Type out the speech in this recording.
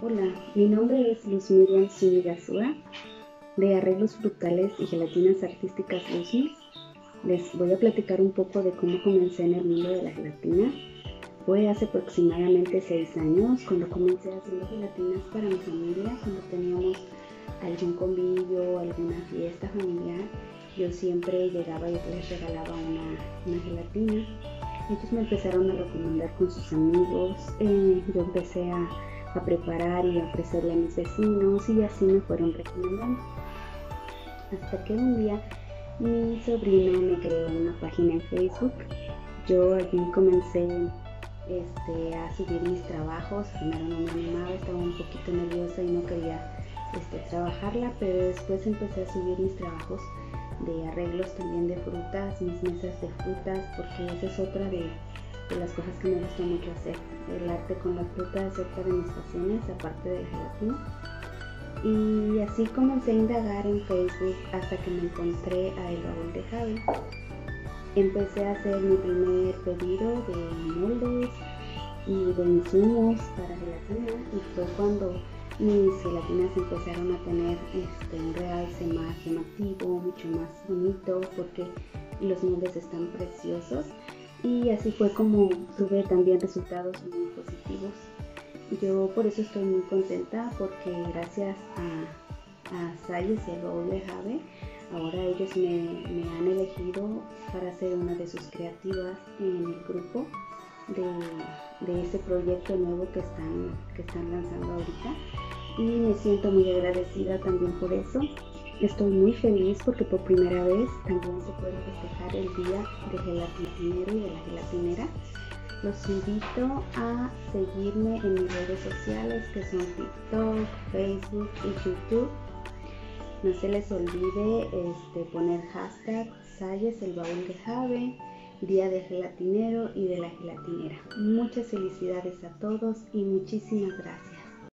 Hola, mi nombre es Luz Miriam Zúñiga de Arreglos Frutales y Gelatinas Artísticas Luzmis. Les voy a platicar un poco de cómo comencé en el mundo de la gelatina. Fue hace aproximadamente seis años cuando comencé haciendo gelatinas para mi familia, cuando teníamos algún convivio, alguna fiesta familiar. Yo siempre llegaba y les regalaba una, una gelatina. Ellos me empezaron a recomendar con sus amigos. Eh, yo empecé a a preparar y a ofrecerle a mis vecinos y así me fueron recomendando. Hasta que un día mi sobrino me creó una página en Facebook. Yo allí comencé este, a subir mis trabajos. Primero no me animaba, estaba un poquito nerviosa y no quería este, trabajarla, pero después empecé a subir mis trabajos de arreglos también de frutas, mis mesas de frutas, porque esa es otra de de las cosas que me gusta mucho hacer. El arte con la fruta otra de mis pasiones, aparte de la gelatina. Y así comencé a indagar en Facebook hasta que me encontré a El Baúl de Javi. Empecé a hacer mi primer pedido de moldes y de insumos para gelatina y fue cuando mis gelatinas empezaron a tener este, un realce más llamativo, mucho más bonito porque los moldes están preciosos y así fue como tuve también resultados muy positivos. Yo por eso estoy muy contenta porque gracias a, a Salles y a Jave, ahora ellos me, han elegido para ser una de sus creativas en el grupo de, de este proyecto nuevo que están, que están lanzando ahorita. Y me siento muy agradecida también por eso. Estoy muy feliz porque por primera vez también se puede festejar el día del gelatinero y de la gelatinera. Los invito a seguirme en mis redes sociales que son TikTok, Facebook y YouTube. No se les olvide este, poner hashtag Sayes el baúl de Jave, Día del Gelatinero y de la Gelatinera. Muchas felicidades a todos y muchísimas gracias.